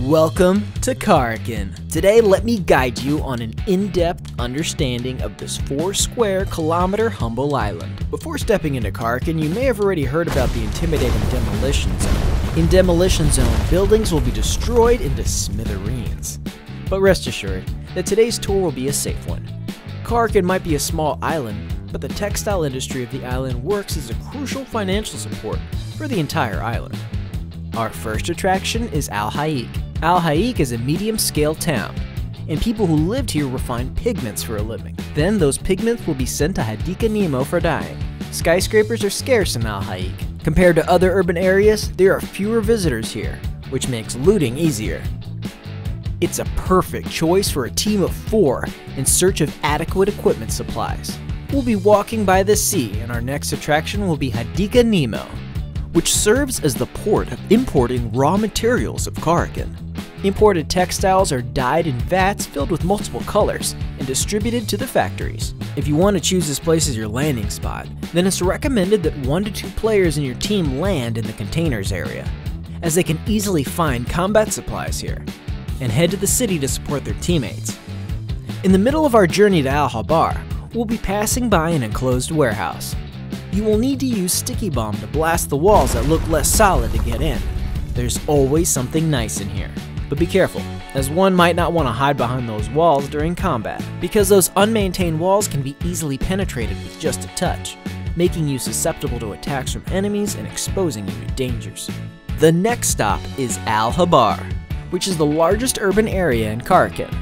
Welcome to Karakin. Today, let me guide you on an in-depth understanding of this 4 square kilometer humble island. Before stepping into Karakin, you may have already heard about the intimidating Demolition Zone. In Demolition Zone, buildings will be destroyed into smithereens. But rest assured that today's tour will be a safe one. Karakin might be a small island, but the textile industry of the island works as a crucial financial support for the entire island. Our first attraction is Al Hayik. Al Hayik is a medium-scale town, and people who lived here refine pigments for a living. Then those pigments will be sent to Hadiqa Nemo for dyeing. Skyscrapers are scarce in Al Hayik. Compared to other urban areas, there are fewer visitors here, which makes looting easier. It's a perfect choice for a team of four in search of adequate equipment supplies. We'll be walking by the sea, and our next attraction will be Hadiqa Nemo, which serves as the port of importing raw materials of Karakin. Imported textiles are dyed in vats filled with multiple colors and distributed to the factories. If you want to choose this place as your landing spot, then it's recommended that one to two players in your team land in the containers area, as they can easily find combat supplies here, and head to the city to support their teammates. In the middle of our journey to Al Habar, we'll be passing by an enclosed warehouse you will need to use sticky bomb to blast the walls that look less solid to get in. There's always something nice in here. But be careful, as one might not want to hide behind those walls during combat, because those unmaintained walls can be easily penetrated with just a touch, making you susceptible to attacks from enemies and exposing you to dangers. The next stop is Al Habar, which is the largest urban area in Karakin.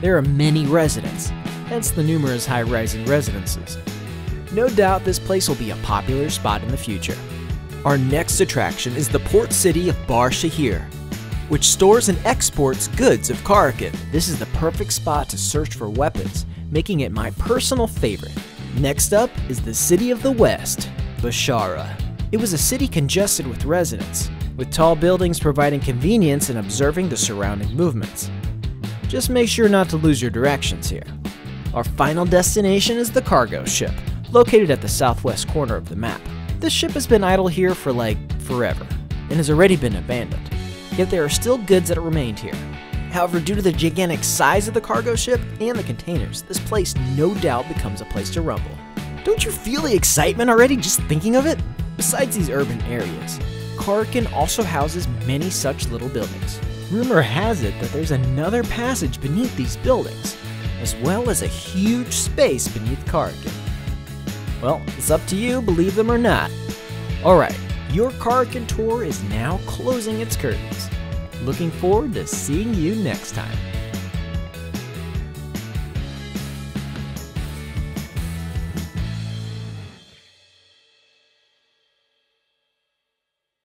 There are many residents, hence the numerous high-rising residences. No doubt this place will be a popular spot in the future. Our next attraction is the port city of Bar Shahir, which stores and exports goods of Karakin. This is the perfect spot to search for weapons, making it my personal favorite. Next up is the city of the West, Bashara. It was a city congested with residents, with tall buildings providing convenience in observing the surrounding movements. Just make sure not to lose your directions here. Our final destination is the cargo ship, located at the southwest corner of the map. This ship has been idle here for like forever, and has already been abandoned. Yet there are still goods that remained here. However, due to the gigantic size of the cargo ship and the containers, this place no doubt becomes a place to rumble. Don't you feel the excitement already just thinking of it? Besides these urban areas, Karakin also houses many such little buildings. Rumor has it that there's another passage beneath these buildings, as well as a huge space beneath Karakin. Well, it's up to you, believe them or not. Alright, your Karakin tour is now closing its curtains. Looking forward to seeing you next time.